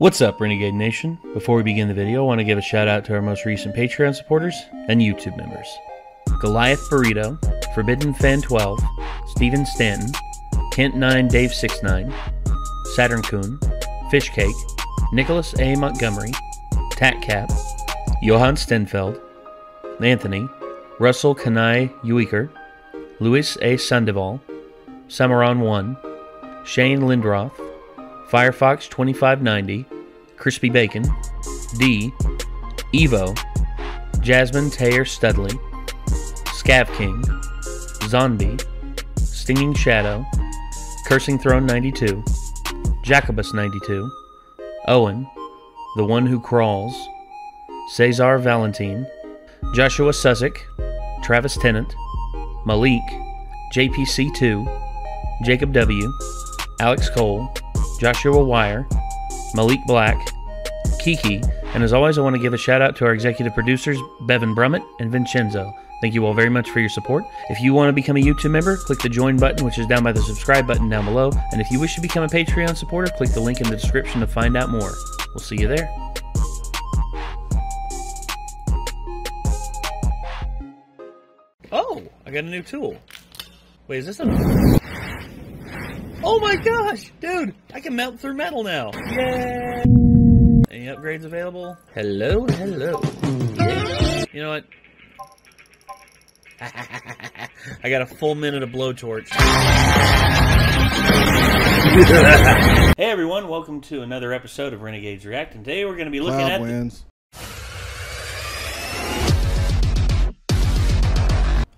What's up, Renegade Nation? Before we begin the video, I want to give a shout out to our most recent Patreon supporters and YouTube members Goliath Burrito, Forbidden Fan 12, Steven Stanton, Kent9 Dave 69, Saturn Coon, Fishcake, Nicholas A. Montgomery, Tat Cap, Johann Stenfeld, Anthony, Russell Kanai Ueker, Luis A. Sandoval, Samaron 1, Shane Lindroth, Firefox 2590, Crispy Bacon, D, Evo, Jasmine Taylor Studley, Scav King, Zombie, Stinging Shadow, Cursing Throne 92, Jacobus 92, Owen, The One Who Crawls, Cesar Valentine, Joshua Sussex, Travis Tennant, Malik, JPC2, Jacob W., Alex Cole, Joshua Wire, Malik Black, Kiki, and as always, I want to give a shout out to our executive producers, Bevan Brummett and Vincenzo. Thank you all very much for your support. If you want to become a YouTube member, click the join button, which is down by the subscribe button down below. And if you wish to become a Patreon supporter, click the link in the description to find out more. We'll see you there. Oh, I got a new tool. Wait, is this a. Oh my gosh, dude! I can melt through metal now. Yay! Any upgrades available? Hello, hello. You know what? I got a full minute of blowtorch. hey everyone, welcome to another episode of Renegades React, and today we're going to be looking Cloud at the- wins.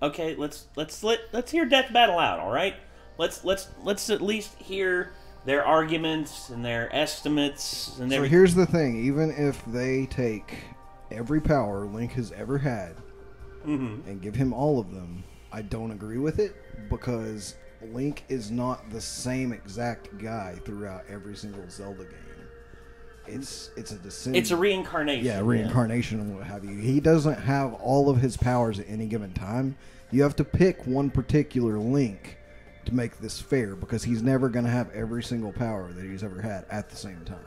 Okay, let's let's let let's hear Death Battle out. All right, let's let's let's at least hear their arguments and their estimates and So here's the thing: even if they take every power Link has ever had Mhm. and give him all of them, I don't agree with it because Link is not the same exact guy throughout every single Zelda game. It's it's a descent. It's a reincarnation. yeah reincarnation and what have you. He doesn't have all of his powers at any given time. You have to pick one particular Link to make this fair because he's never going to have every single power that he's ever had at the same time.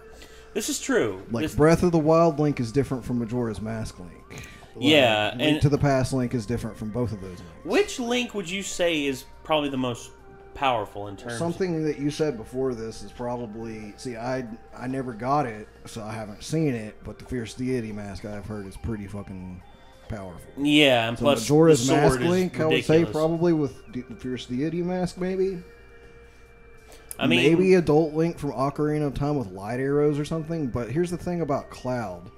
This is true. Like This- Breath of the Wild Link is different from Majora's Mask Link. Like, Yeah, Link and- to the Past Link is different from both of those links. which link would you say is probably the most powerful in terms? Something that you said before this is probably see I I never got it, so I haven't seen it. But the Fierce Deity mask I've heard is pretty fucking powerful. Yeah, and So plus Majora's Mask is Link, I would say probably with the Fierce Deity mask, maybe. I mean, maybe Adult Link from Ocarina of Time with light arrows or something. But here's the thing about Cloud.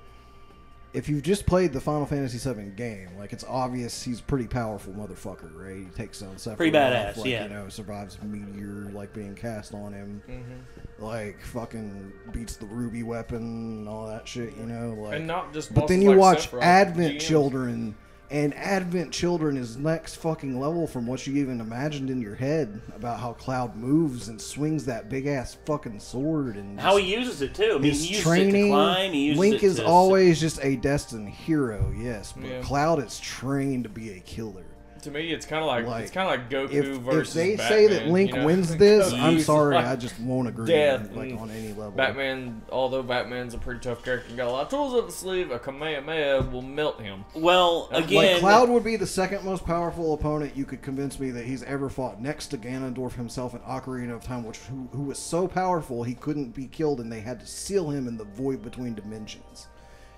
If you've just played the Final Fantasy VII game, like it's obvious he's a pretty powerful motherfucker, right? He takes down Sephiroth, Pretty badass, like, yeah. You know, survives a meteor like being cast on him, Mm-hmm. like fucking beats the ruby weapon and all that shit. You know, like and not just. but then you like watch Sephiroth, Advent GMs. Children, and Advent Children is next fucking level from what you even imagined in your head about how Cloud moves and swings that big ass fucking sword and how he uses it too. I mean, his he uses training. it to climb. He uses Link it is to- always just a destined hero, yes, but Yeah. Cloud is trained to be a killer. To me, it's kind of like, Like, it's kind of like Goku If, if they Batman, say that Link you know? wins this, I'm sorry, like I just won't agree death like on any level. Batman, although Batman's a pretty tough character, got a lot of tools up his sleeve. A Kamehameha will melt him. well again. Like Cloud would be the second most powerful opponent you could convince me that he's ever fought, next to Ganondorf himself in Ocarina of Time, which who, who was so powerful he couldn't be killed, and they had to seal him in the void between dimensions,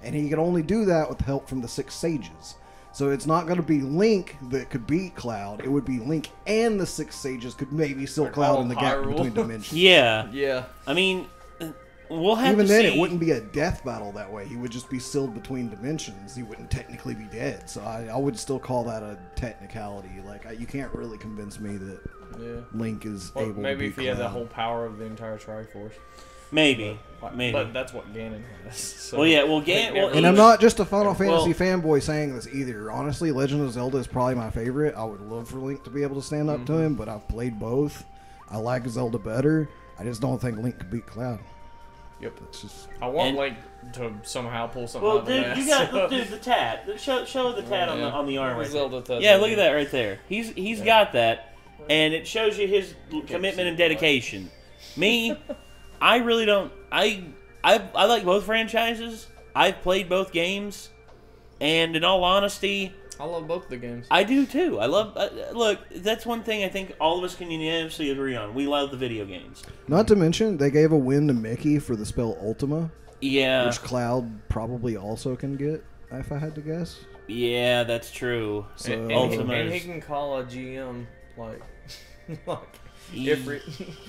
and he could only do that with help from the six sages. So it's not going to be Link that could beat Cloud; it would be Link and the six sages could maybe seal Like Cloud in the gap Hyrule. between dimensions. yeah, Yeah, I mean, we'll have Even to then, see. it wouldn't be a death battle that way. He would just be sealed between dimensions. He wouldn't technically be dead. So I, I would still call that a technicality. Like I, you can't really convince me that yeah. Link is Well, able. maybe to if beat he had the Cloud. whole power of the entire Triforce. Maybe, But, maybe. but that's what Ganon has. So Well, yeah, well, Gan- Link well, And I'm not just a Final Well- Fantasy fanboy saying this either. Honestly, Legend of Zelda is probably my favorite. I would love for Link to be able to stand up to Mm-hmm. him, but I've played both. I like Zelda better. I just don't think Link could beat Cloud. Yep. It's just I want And- Link to somehow pull something well, out of the dude, ass. you got dude the tat. Show show the tat on the Yeah. on the arm right Zelda there. Yeah, look at that right there. He's he's got that, and it shows you his commitment and dedication. Me, I really don't. I I I like both franchises. I've played both games, and in all honesty, I love both the games. I do too. I love. Uh, look, that's one thing I think all of us can unanimously agree on. We love the video games. Not to mention, they gave a win to Mickey for the spell Ultima, Yeah, which Cloud probably also can get, if I had to guess. yeah, that's true. So- and, and, he, Ultima and he can call a GM like like Ye- different.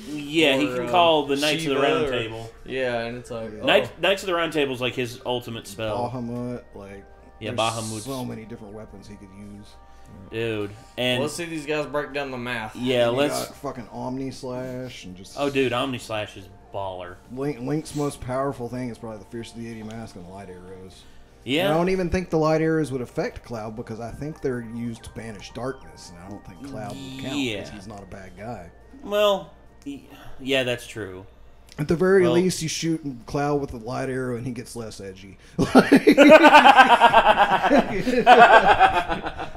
Yeah, he can um, call the Knights of the Shiva Round or- Table. Yeah, and it's like oh, Knights, Knights of the Round Table is like his ultimate spell, Bahamut, like Yeah, there's Bahamut's- so many different weapons he could use. dude. And let's see these guys break down the math. yeah, You let's. got fucking Omni Slash and just Oh, dude, Omni Slash is baller. Link, Link's most powerful thing is probably the Fierce of the Deity Mask and the Light Arrows. Yeah. I don't even think the Light Arrows would affect Cloud because I think they're used to banish darkness, and I don't think Cloud would count Yeah. because he's not a bad guy. Well, yeah, that's true. At the very Well- least, you shoot Cloud with a light arrow, and he gets less edgy.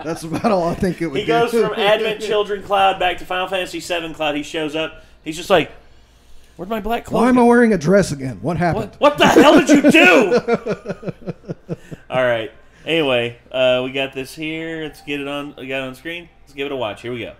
That's about all I think it would He do. goes from Advent Children Cloud back to Final Fantasy VII Cloud. He shows up. He's just like, "Where'd my black cloak?" Why am I wearing a dress again? What happened? What, what the hell did you do? All right. Anyway, uh, we got this here. Let's get it on. We got it on screen. Let's give it a watch. Here we go.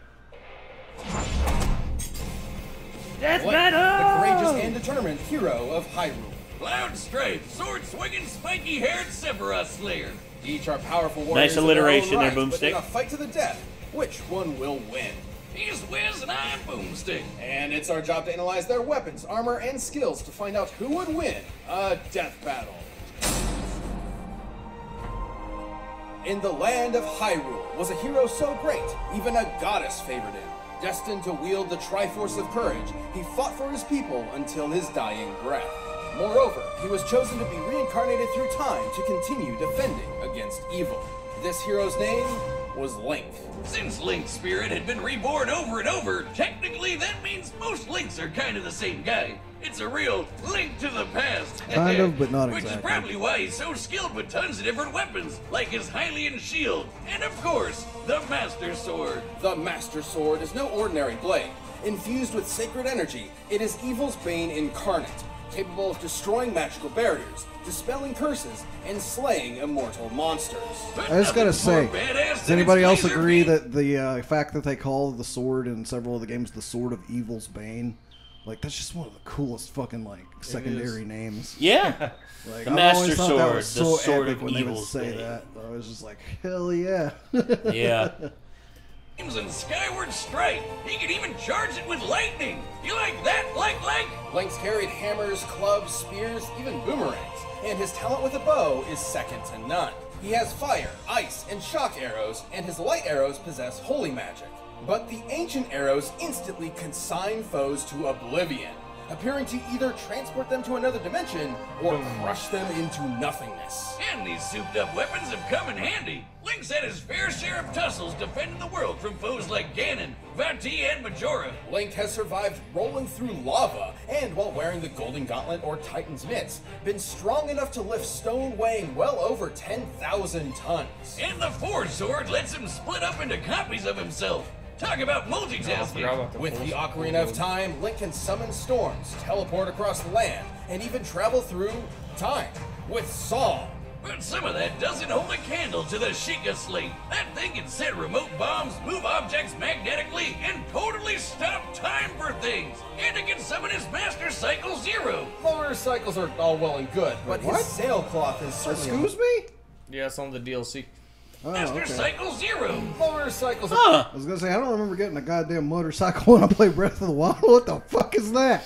That's Link, better. the courageous and determined hero of Hyrule. Cloud Strife, sword swinging, spiky haired Sephiroth Slayer. Each are powerful warriors. Nice in their own alliteration there, right, but Boomstick. in a fight to the death, which one will win? He's Wiz and I'm Boomstick. And it's our job to analyze their weapons, armor, and skills to find out who would win a death battle. In the land of Hyrule was a hero so great, even a goddess favored him. Destined to wield the Triforce of Courage, he fought for his people until his dying breath. Moreover, he was chosen to be reincarnated through time to continue defending against evil. This hero's name was Link. Since Link's spirit had been reborn over and over, technically that means most Links are kind of the same guy. It's a real link to the past. Kind of, but not Which exactly. is probably why he's so skilled with tons of different weapons, like his Hylian shield, and of course, the Master Sword. The Master Sword is no ordinary blade. Infused with sacred energy, it is evil's bane incarnate, capable of destroying magical barriers, dispelling curses, and slaying immortal monsters. I just gotta say, does anybody else agree beam. that the uh, fact that they call the sword in several of the games the Sword of Evil's Bane, like that's just one of the coolest fucking like secondary names. Yeah. Like The I Master Sword, that was the Sword epic of when they would Evil's say Bane. that. I was just like, hell yeah. Yeah. beams and skyward strike. He can even charge it with lightning. You like that, like like? Link's carried hammers, clubs, spears, even boomerangs, and his talent with a bow is second to none. He has fire, ice, and shock arrows, and his light arrows possess holy magic. But the ancient arrows instantly consign foes to oblivion, appearing to either transport them to another dimension or crush them into nothingness. And these souped up weapons have come in handy. Link's had his fair share of tussles defending the world from foes like Ganon, Vaati, and Majora. Link has survived rolling through lava and, while wearing the Golden Gauntlet or Titan's Mitts, been strong enough to lift stone weighing well over 10,000 tons. And the Four Sword lets him split up into copies of himself. Talk about I multitasking. With the sword. Ocarina of Time, Link can summon storms, teleport across the land, and even travel through time with Song. But some of that doesn't hold a candle to the Sheikah Slate. That thing can set remote bombs, move objects magnetically, and totally stop time for things. And it can summon his Master Cycle Zero. Motorcycles are all well and good, but what? his sailcloth is certainly. Excuse me? Yeah, it's on the DLC. Oh, Master okay. Cycle Zero. Motorcycles are. Huh. I was gonna say I don't remember getting a goddamn motorcycle when I played Breath of the Wild. What the fuck is that?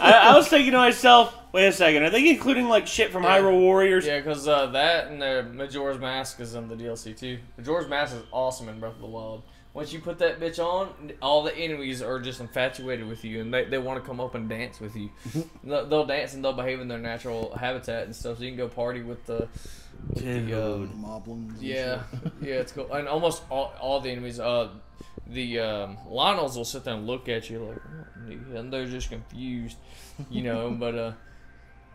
I, I was thinking to myself, wait a second, are they including like shit from Yeah. Hyrule Warriors? Yeah, because uh, that and the Majora's Mask is in the DLC too. Majora's Mask is awesome in Breath of the Wild. Once you put that bitch on, all the enemies are just infatuated with you, and they, they want to come up and dance with you. they'll, they'll dance and they'll behave in their natural habitat and stuff. So you can go party with the, with the uh, Moblins. yeah, shit. yeah, it's cool. And almost all, all the enemies, uh, the um, Lynels will sit there and look at you like, and they're just confused, you know. but uh,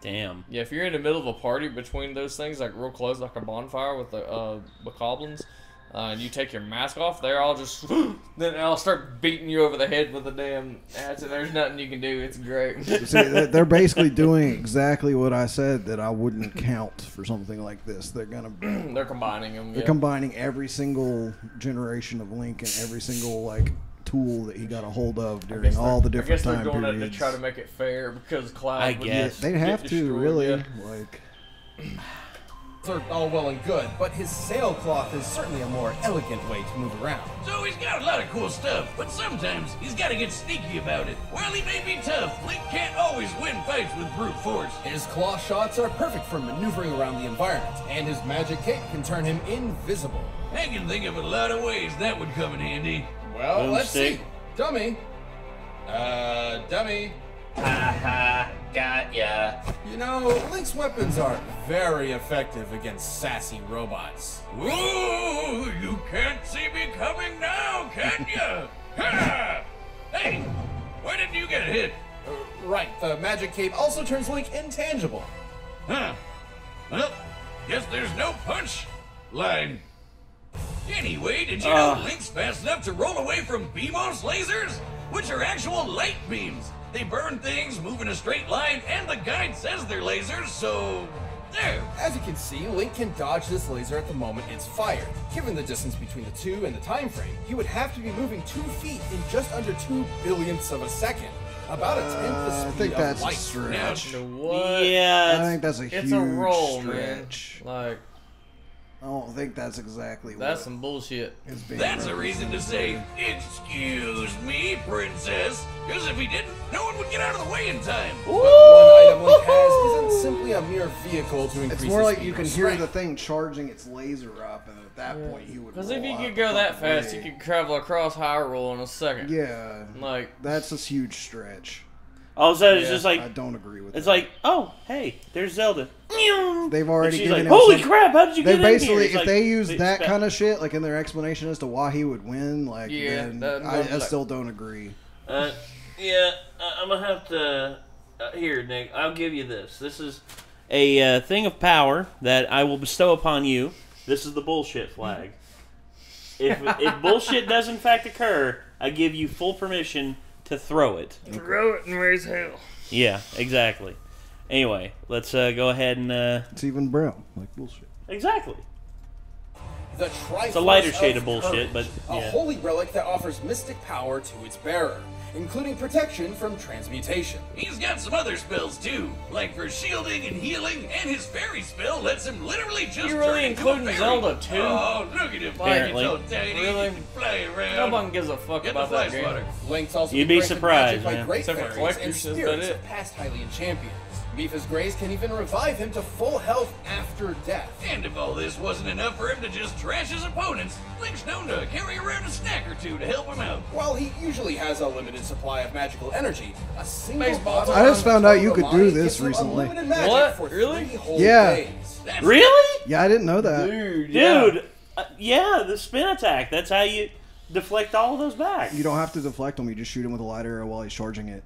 Damn. yeah, if you're in the middle of a party between those things, like real close, like a bonfire with the uh, bokoblins, uh, and you take your mask off, they're all just then I'll start beating you over the head with a damn hatchet. and There's nothing you can do. It's great. See, they're they're basically doing exactly what I said that I wouldn't count for something like this. They're gonna they're combining them. they're yeah. combining every single generation of Link and every single like tool that he got a hold of during all the they're- different I guess they're time doing it to periods. try to make it fair because Cloud. I would guess. They'd get have to destroyed, really yeah. like. are all well and good, but his sailcloth is certainly a more elegant way to move around. So he's got a lot of cool stuff, but sometimes he's got to get sneaky about it. While he may be tough, Link can't always win fights with brute force. His claw shots are perfect for maneuvering around the environment, and his magic cape can turn him invisible. I can think of a lot of ways that would come in handy. Well, let's Boomstick. see. Dummy. Uh, dummy. Haha, got ya. You know, Link's weapons are very effective against sassy robots. Whoa, you can't see me coming now, can you? ha! Hey, why didn't you get hit? Uh, right, the magic cape also turns Link intangible. Huh. Well, guess there's no punch line. Anyway, did you know Link's fast enough to roll away from Beamos lasers? Which are actual light beams. They burn things, move in a straight line, and the guide says they're lasers, so... There. As you can see, Link can dodge this laser at the moment it's fired. Given the distance between the two and the time frame, he would have to be moving two feet in just under two billionths of a second. About a tenth the Uh, I speed think of that's a light. stretch. The what? I think that's a It's huge a roll, stretch. man. Like I don't think that's exactly that's what some bullshit. is being That's a reason to say, excuse me, princess. Because if he didn't, no one would get out of the way in time. But one item Link has isn't simply a mere vehicle to increase It's more like you can hear strength. the thing charging its laser up, and at that point he would. Because if you could go that fucking fast, way. you could travel across Hyrule in a second. Yeah, Like that's a huge stretch. all of a sudden it's just like I don't agree with. it's that. like, oh, hey, there's Zelda. They've already given like, him. holy some- crap, how did you They get in here? basically, if like, they use that expect- kind of shit, like in their explanation as to why he would win, like, Yeah, then that- I, I still don't agree. Uh, yeah, uh, I'm gonna have to. Uh, here, Nick, I'll give you this. This is a uh, thing of power that I will bestow upon you. This is the bullshit flag. If if bullshit does in fact occur, I give you full permission to throw it. throw it and raise hell. Yeah, exactly. Anyway, let's uh, go ahead and uh, It's even brown, like bullshit. exactly. The Triforce a lighter shade of Courage, bullshit, but, a holy relic that offers mystic power to its bearer, including protection from transmutation. He's got some other spells too, like for shielding and healing, and his fairy spell lets him literally just You really turn into a including fairy. Zelda, too? Oh, look at him, Apparently. he's so tiny, Really? he can fly around. No one gives a fuck Get the about that fly game. swatter. Link's also You'd be surprised, magic by man. great Except for fairies collectors, and that's about spirits it. of past Hylian champions. Mipha's Grace can even revive him to full health after death. And if all this wasn't enough for him to just trash his opponents, Link's known to carry around a snack or two to help him out. While he usually has a limited supply of magical energy, a single Baseball bottle I just found out you could do this recently. What? Really? Yeah. Really, Yeah, I didn't know that. Dude, yeah. dude? Uh, yeah, the spin attack. That's how you deflect all of those back. You don't have to deflect them. you just shoot him with a light arrow while he's charging it.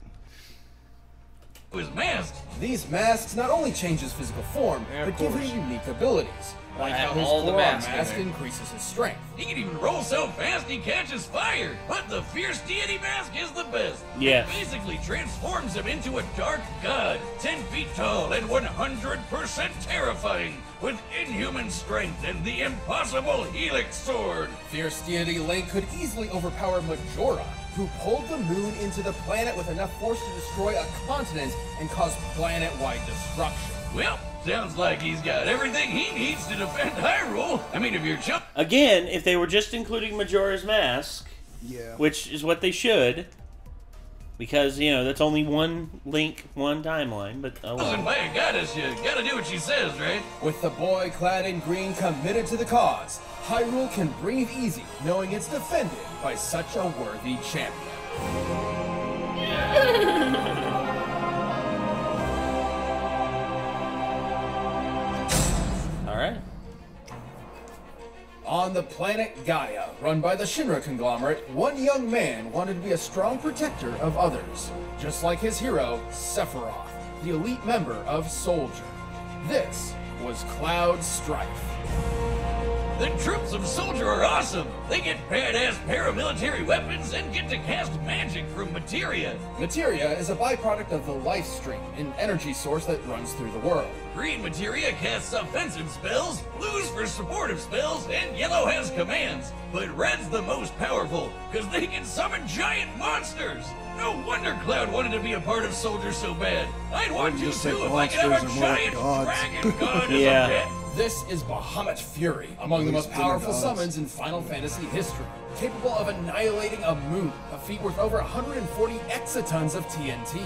His mask. These masks not only change his physical form, Yeah, of but give him unique abilities. Like how his all the forearm masks in mask increases his strength. He can even roll so fast he catches fire. But the fierce deity mask is the best. Yeah. It basically transforms him into a dark god, 10 feet tall and 100% terrifying, with inhuman strength and the impossible helix sword. Fierce deity Link could easily overpower Majora, who pulled the moon into the planet with enough force to destroy a continent and cause planet-wide destruction. Well, sounds like he's got everything he needs to defend Hyrule. I mean, if you're chump. Again, if they were just including Majora's Mask, Yeah. which is what they should, because you know that's only one link, one timeline. But oh And well. by a goddess, you gotta do what she says, right? With the boy clad in green committed to the cause, Hyrule can breathe easy knowing it's defended by such a worthy champion. all right. On the planet Gaia, run by the Shinra conglomerate, one young man wanted to be a strong protector of others, just like his hero, Sephiroth, the elite member of Soldier. This was Cloud Strife. The troops of Soldier are awesome. They get badass paramilitary weapons and get to cast magic from materia. Materia is a byproduct of the life stream, an energy source that runs through the world. Green materia casts offensive spells, blue's for supportive spells, and yellow has commands. But red's the most powerful, because they can summon giant monsters. No wonder Cloud wanted to be a part of Soldier so bad. I'd want to just too if I could have monsters a more like giant gods. dragon god as Yeah. a pet. This is Bahamut Fury, among the most powerful summons in Final Fantasy history. Capable of annihilating a moon, a feat worth over 140 exatons of TNT.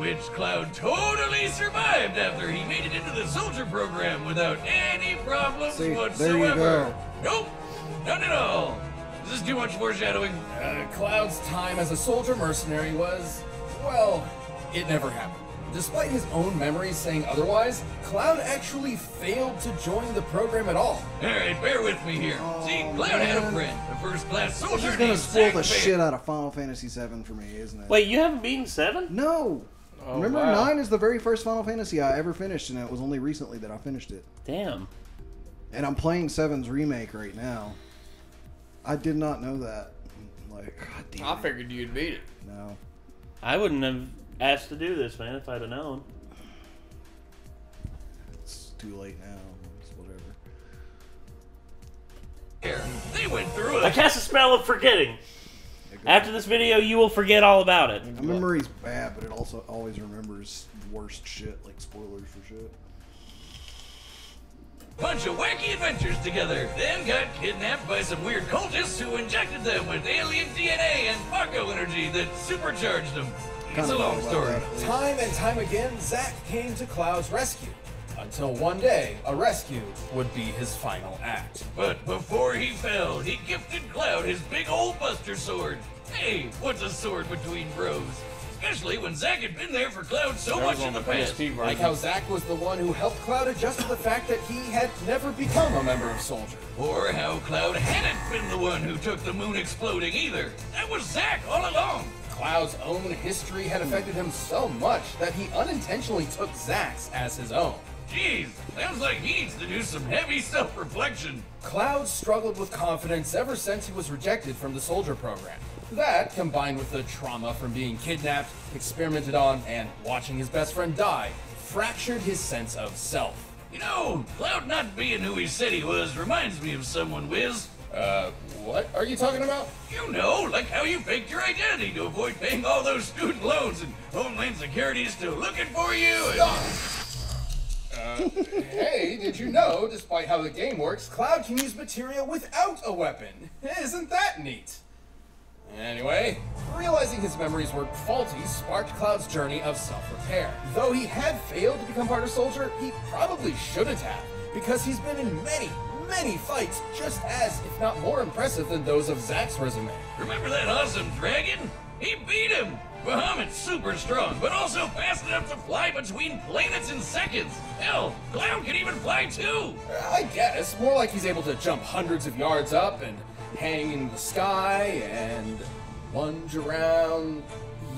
Which Cloud totally survived after he made it into the soldier program without any problems See, there you whatsoever. go. Nope, none at all. This is this too much foreshadowing? Uh, Cloud's time as a soldier mercenary was, well, it never happened. Despite his own memories saying otherwise, Cloud actually failed to join the program at all. Alright, bear with me here. Oh, See, Oh, Cloud had a friend, a first class This soldier is gonna spoil Zack the Fair. shit out of Final Fantasy VII for me, isn't it? Wait, you haven't beaten seven? No. Oh, Remember, wow. nine is the very first Final Fantasy I ever finished, and it was only recently that I finished it. Damn. And I'm playing Seven's remake right now. I did not know that. Like, god damn. I it. figured you'd beat it. No. I wouldn't have asked to do this, man, if I'd have known. It's too late now. It's whatever. They went through it. I cast a spell of forgetting. After this video, you will forget all about it. My memory's bad, but it also always remembers worst shit, like spoilers for shit. Bunch of wacky adventures together, then got kidnapped by some weird cultists who injected them with alien DNA and Mako energy that supercharged them. It's Kinda a long story. Time and time again, Zack came to Cloud's rescue. Until one day, a rescue would be his final act. But before he fell, he gifted Cloud his big old Buster Sword. Hey, what's a sword between bros? Especially when Zack had been there for Cloud so That much in the the past. Like how Zack was the one who helped Cloud adjust to the fact that he had never become a member of Soldier. Or how Cloud hadn't been the one who took the moon exploding either. That was Zack all along. Cloud's own history had affected him so much that he unintentionally took Zack's as his own. Jeez, sounds like he needs to do some heavy self-reflection. Cloud struggled with confidence ever since he was rejected from the soldier program. That, combined with the trauma from being kidnapped, experimented on, and watching his best friend die, fractured his sense of self. You know, Cloud not being who he said he was reminds me of someone, Wiz. Uh, what are you talking about? You know, like how you faked your identity to avoid paying all those student loans and Homeland Security is still looking for you. and- Uh, hey, did you know, despite how the game works, Cloud can use materia without a weapon? Isn't that neat? Anyway, realizing his memories were faulty sparked Cloud's journey of self-repair. Though he had failed to become part of Soldier, he probably shouldn't have, because he's been in many, many fights just as, if not more impressive than those of Zack's resume. Remember that awesome dragon? He beat him. Bahamut's super strong, but also fast enough to fly between planets in seconds. Hell, Cloud can even fly too. I guess. More like he's able to jump hundreds of yards up and hang in the sky and lunge around.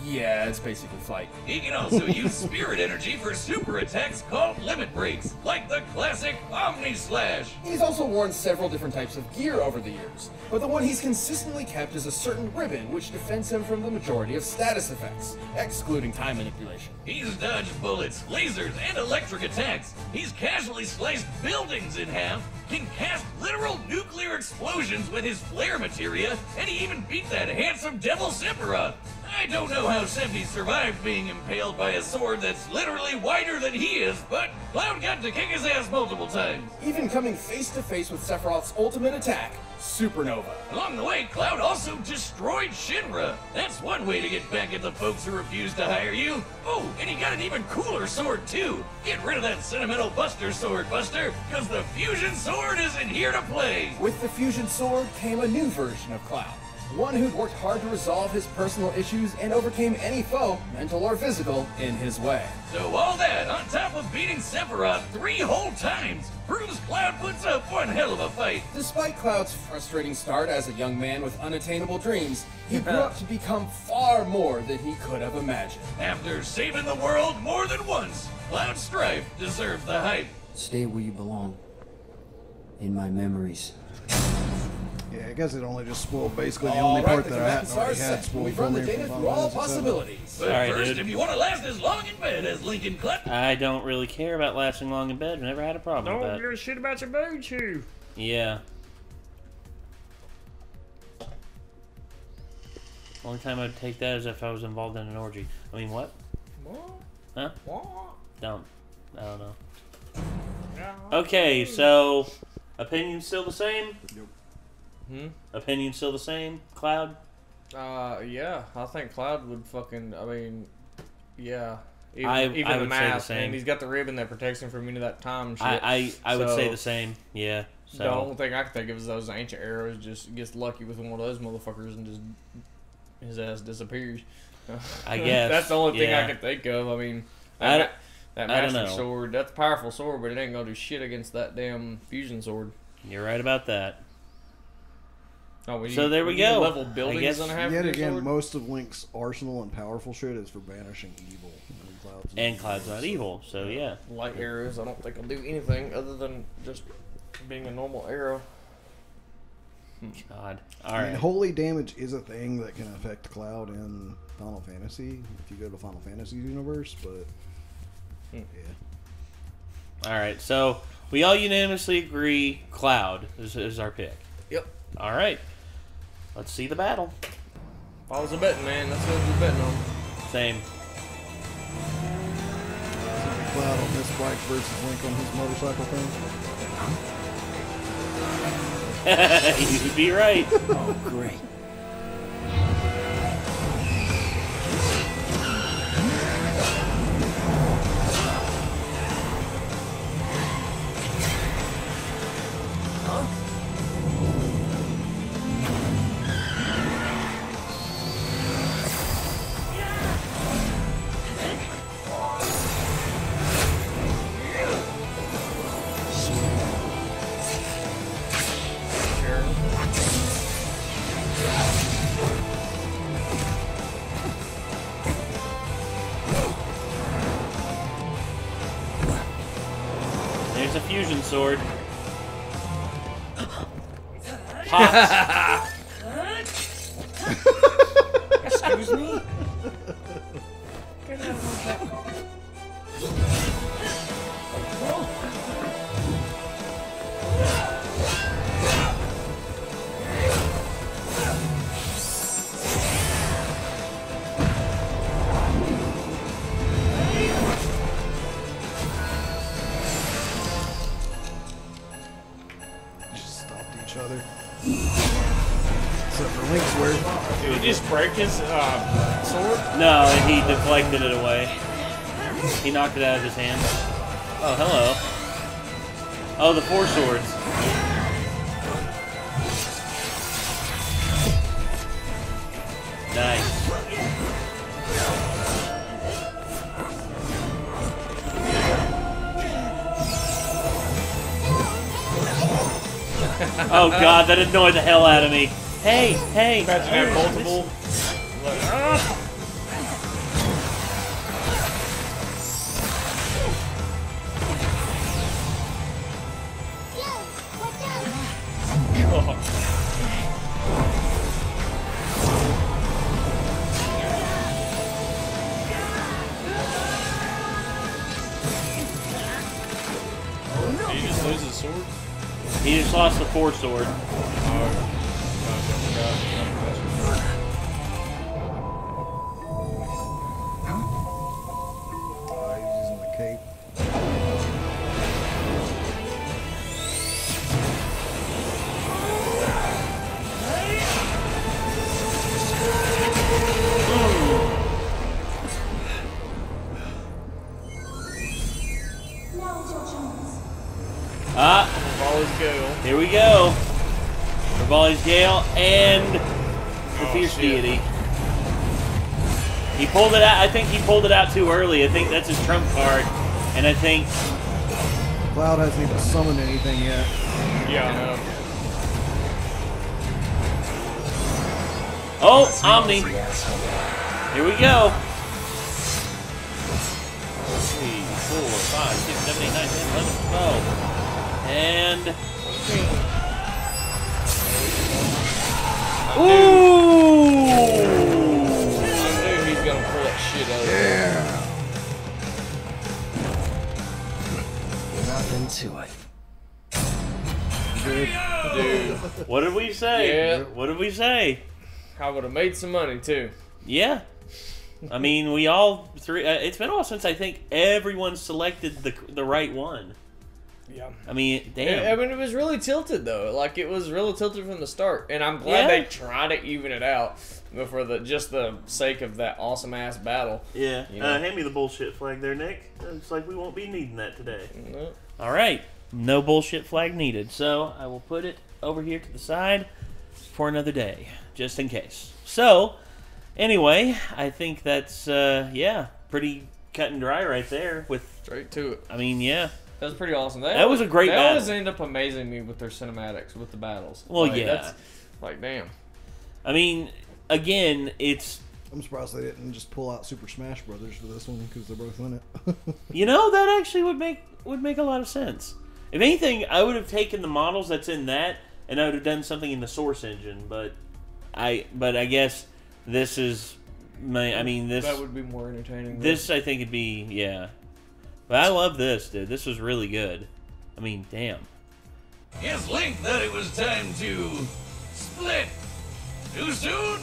Yeah, it's basically flight. He can also use spirit energy for super attacks called limit breaks, like the classic Omni Slash. He's also worn several different types of gear over the years, but the one he's consistently kept is a certain ribbon which defends him from the majority of status effects, excluding time manipulation. He's dodged bullets, lasers, and electric attacks. He's casually sliced buildings in half, can cast literal nuclear explosions with his flare materia, and he even beat that handsome devil Sephiroth. I don't know how Sephi survived being impaled by a sword that's literally wider than he is, but Cloud got to kick his ass multiple times. Even coming face to face with Sephiroth's ultimate attack, Supernova. Along the way, Cloud also destroyed Shinra. That's one way to get back at the folks who refused to hire you. Oh, and he got an even cooler sword, too. Get rid of that sentimental Buster sword, Buster, because the Fusion Sword isn't here to play. With the Fusion Sword came a new version of Cloud. One who'd worked hard to resolve his personal issues and overcame any foe, mental or physical, in his way. So all that, on top of beating Sephiroth three whole times, proves Cloud puts up one hell of a fight. Despite Cloud's frustrating start as a young man with unattainable dreams, he grew up to become far more than he could have imagined. After saving the world more than once, Cloud Strife deserved the hype. Stay where you belong. In my memories. Yeah, I guess it only just spoiled basically the All only right, part the that I had, command already had spoiled We've run the data from through all Final Fantasy VII. possibilities. But Alright, first, dude. if you want to last as long in bed as Lincoln Cutler, I don't really care about lasting long in bed. Never had a problem with that. a shit about your booty chew. Yeah. Only time I'd take that is if I was involved in an orgy. I mean, what? What? Huh? What? Don't. I don't know. Okay, so opinion still the same. Hmm? Opinion still the same. Cloud. Uh, yeah, I think Cloud would fucking. I mean, yeah. Even, I- even I the the mask, same. and he's got the ribbon that protects him from any of that time shit. I I, I would say the same. Yeah. The only thing I can think of is those ancient arrows. Just gets lucky with one of those motherfuckers and just his ass disappears. I guess, that's the only thing I can think of. I mean, I that, don't- that I don't master know. sword. That's a powerful sword, but it ain't gonna do shit against that damn fusion sword. you're right about that. Oh, when So you- there we when you go. Level I buildings guess- on a half Yet again, sword? most of Link's arsenal and powerful shit is for banishing evil. And Cloud's And Cloud's not evil, so yeah. light arrows. I don't think will do anything other than just being a normal arrow. God. All I mean, right. holy damage is a thing that can affect Cloud in Final Fantasy if you go to Final Fantasy universe, but Hmm. yeah. All right. So we all unanimously agree. Cloud is, is our pick. Yep. All right. Let's see the battle. If I was a betting man, that's what I'd be betting on. Same. Cloud on this bike versus Link on his motorcycle thing. You'd be right. Oh, great. Sword. Pops. break his uh, sword? No, he deflected it away. He knocked it out of his hand. Oh, hello. Oh, the four swords. Nice. oh god, that annoyed the hell out of me. Hey, hey. Imagine multiple. Gale and the Oh, Fierce shit. Deity. He pulled it out. I think he pulled it out too early. I think that's his trump card. And I think, Cloud hasn't even summoned anything yet. Yeah, I know. oh, Omni. Here we go. Three, four, five, six, seven, eight, nine, ten, eleven, twelve. And out. Yeah. Nothing to it. Dude, What did we say? Yeah. What did we say? I would have made some money too. Yeah. I mean, we all three. Uh, it's been a while since I think everyone selected the the right one. Yeah. I mean, damn. I mean, it was really tilted though. Like it was really tilted from the start, and I'm glad Yeah. they tried to even it out, but for the just the sake of that awesome ass battle. yeah. You know. Uh, hand me the bullshit flag there, Nick. It's like we won't be needing that today. No. All right. No bullshit flag needed. So I will put it over here to the side for another day, just in case. So, anyway, I think that's uh, yeah, pretty cut and dry right there. With Straight to it. I mean, yeah. That was pretty awesome. They That was a great They battle. always end up amazing me with their cinematics, with the battles. Well, Like, yeah. That's, like damn. I mean, again, it's I'm surprised they didn't just pull out Super Smash Brothers for this one because they're both in it. You know that actually would make would make a lot of sense. If anything, I would have taken the models that's in that and I would have done something in the source engine. But I but I guess this is my. I mean this That would be more entertaining. this I think would be yeah. But I love this dude. This was really good. I mean, damn. Guess Link thought it was time to split. Too soon?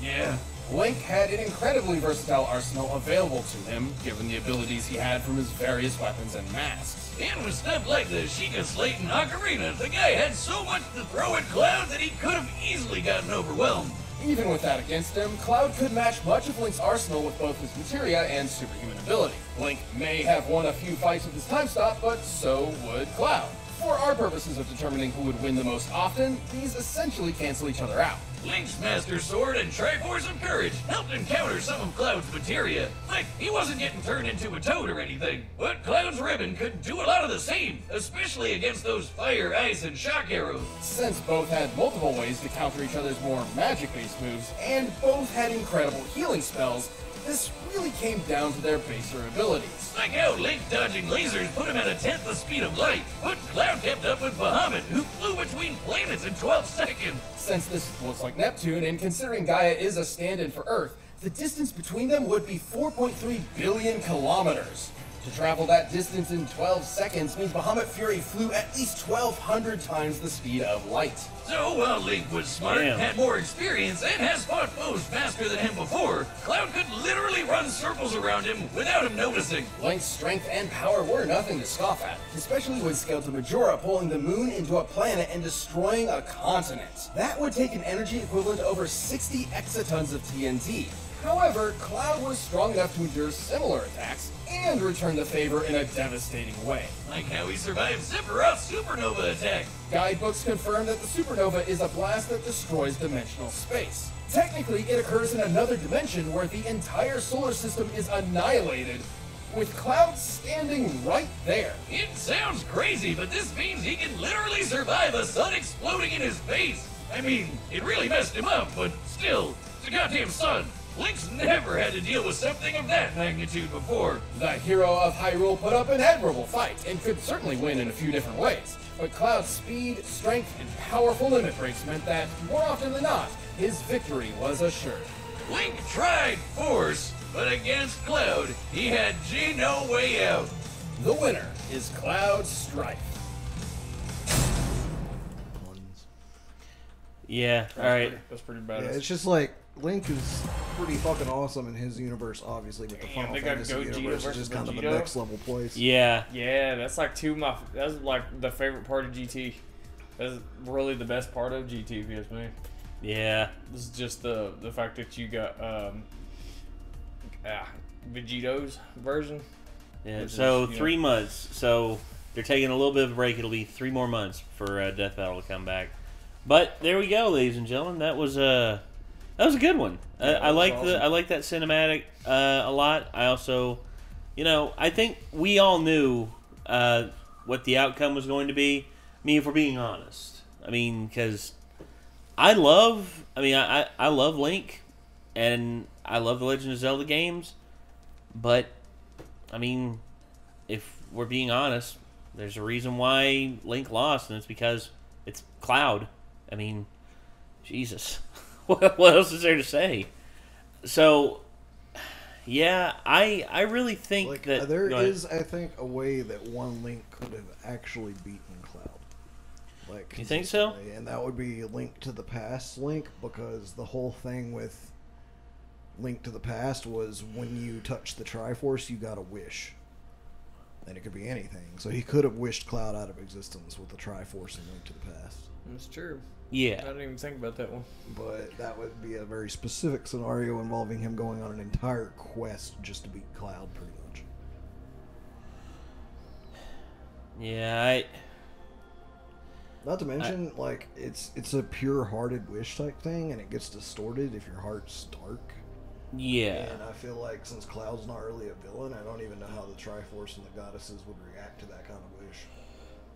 Yeah. Link had an incredibly versatile arsenal available to him, given the abilities he had from his various weapons and masks. And with stuff like the Sheikah Slate and Ocarina, the guy had so much to throw at Cloud that he could have easily gotten overwhelmed. Even with that against him, Cloud could match much of Link's arsenal with both his materia and superhuman ability. Link may have won a few fights with his time stop, but so would Cloud. For our purposes of determining who would win the most often, these essentially cancel each other out. Link's Master Sword and Triforce of Courage helped him counter some of Cloud's materia. Like, he wasn't getting turned into a toad or anything, but Cloud's Ribbon could do a lot of the same, especially against those fire, ice, and shock arrows. Since both had multiple ways to counter each other's more magic-based moves, and both had incredible healing spells, this really came down to their baser abilities. Like how Link dodging lasers put him at a tenth the speed of light, but Cloud kept up with Bahamut, who flew between planets in 12 seconds. Since this looks like Neptune, and considering Gaia is a stand-in for Earth, the distance between them would be 4.3 billion kilometers. To travel that distance in 12 seconds means Bahamut Fury flew at least 1,200 times the speed of light. So while Link was smart, Damn. had more experience, and has fought foes faster than him before, Cloud could literally run circles around him without him noticing. Link's strength and power were nothing to scoff at, especially when scaled to Majora pulling the moon into a planet and destroying a continent. That would take an energy equivalent to over 60 exatons of TNT. However, Cloud was strong enough to endure similar attacks and return the favor in a devastating way. Like how he survived Sephiroth's supernova attack. Guidebooks confirm that the supernova is a blast that destroys dimensional space. Technically, it occurs in another dimension where the entire solar system is annihilated, with Cloud standing right there. It sounds crazy, but this means he can literally survive a sun exploding in his face. I mean, it really messed him up, but still, it's a goddamn sun. Link's never had to deal with something of that magnitude before. The hero of Hyrule put up an admirable fight and could certainly win in a few different ways. But Cloud's speed, strength, and powerful limit breaks meant that, more often than not, his victory was assured. Link tried force, but against Cloud, he had G no way out. The winner is Cloud Strife. Yeah. All right. That's pretty Yeah, it's just like Link is pretty fucking awesome in his universe, obviously, with the Damn, Final they Fantasy Gogeta universe is just kind of a next level place. Yeah. yeah, that's like two of my. That's like the favorite part of GT. That's really the best part of GT, if you ask me. Yeah. This is just the the fact that you got um, ah, Vegito's version. Yeah. Which is, So know- three months. So they're taking a little bit of a break. It'll be three more months for uh, Death Battle to come back. But there we go, ladies and gentlemen. That was a that was a good one. I, Yeah, I that was like the. I like that cinematic uh, a lot. I also, you know, I think we all knew uh, what the outcome was going to be. Me, if we're being honest, I mean, because I love. I mean, I, I I love Link, and I love the Legend of Zelda games, but I mean, if we're being honest, there's a reason why Link lost, and it's because it's Cloud. I mean, Jesus, what, what else is there to say? So, yeah, I I really think Like that there go ahead. is, I think, a way that one Link could have actually beaten Cloud. Like You think so? And that would be Link to the Past Link, because the whole thing with Link to the Past was when you touch the Triforce, you got a wish. And it could be anything. So he could have wished Cloud out of existence with the Triforce and Link to the Past. That's true. I yeah. didn't even think about that one. But that would be a very specific scenario involving him going on an entire quest just to beat Cloud, pretty much. Yeah, I Not to mention, like it's it's a pure-hearted wish type thing, and it gets distorted if your heart's dark. yeah. And I feel like since Cloud's not really a villain, I don't even know how the Triforce and the goddesses would react to that kind of wish.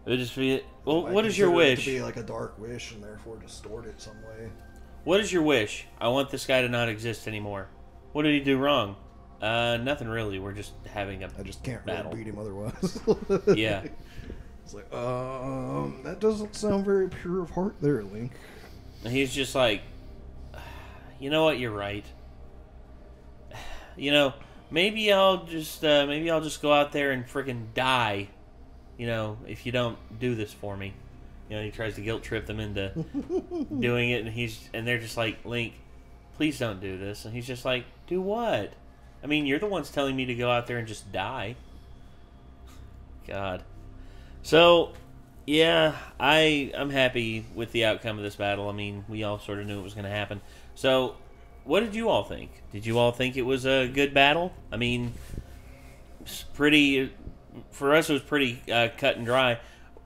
It just be well. What is your wish? To be like a dark wish, and therefore distort it some way. What is your wish? I want this guy to not exist anymore. What did he do wrong? Uh, nothing really. We're just having a I just can't Battle. really beat him otherwise. yeah. It's like, um, that doesn't sound very pure of heart there, Link. And he's just like, you know what? You're right. You know, maybe I'll just uh, maybe I'll just go out there and freaking die. You know, if you don't do this for me. You know, he tries to guilt trip them into doing it, and he's and they're just like, Link, please don't do this. And he's just like, do what? I mean, you're the ones telling me to go out there and just die. God. So, yeah, I I'm happy with the outcome of this battle. I mean, we all sort of knew it was going to happen. So, what did you all think? Did you all think it was a good battle? I mean, it's pretty for us. It was pretty uh, cut and dry.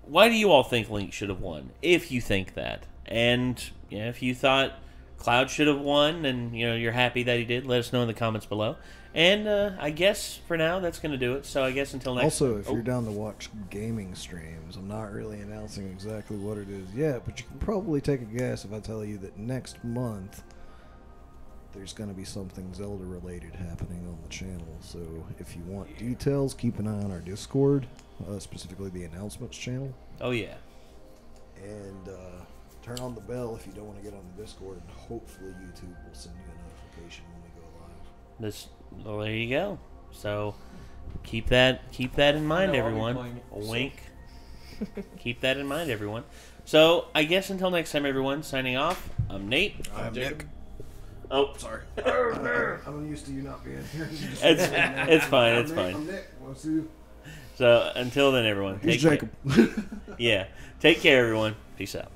Why do you all think Link should have won? If you think that, and yeah, if you thought Cloud should have won, and you know you're happy that he did, let us know in the comments below. And uh, I guess for now that's going to do it. So I guess until next. Also, if Oh. you're down to watch gaming streams, I'm not really announcing exactly what it is yet, but you can probably take a guess if I tell you that next month there's going to be something Zelda related happening on the channel. So if you want details, keep an eye on our Discord, uh, specifically the announcements channel, Oh yeah. and uh, turn on the bell if you don't want to get on the Discord, and hopefully YouTube will send you a notification when we go live. This well, there you go. So keep that keep that in mind, know, everyone. playing it, A so- wink. keep that in mind, everyone. So I guess until next time, everyone. Signing off. I'm Nate. I'm Jacob. Oh, Sorry. I'm used to you not being here. it's it's fine. It's I'm Nick, fine. I'm Nick. So until then, everyone. He's Take care. Jacob. Yeah. Take care, everyone. Peace out.